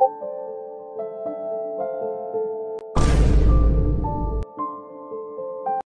you.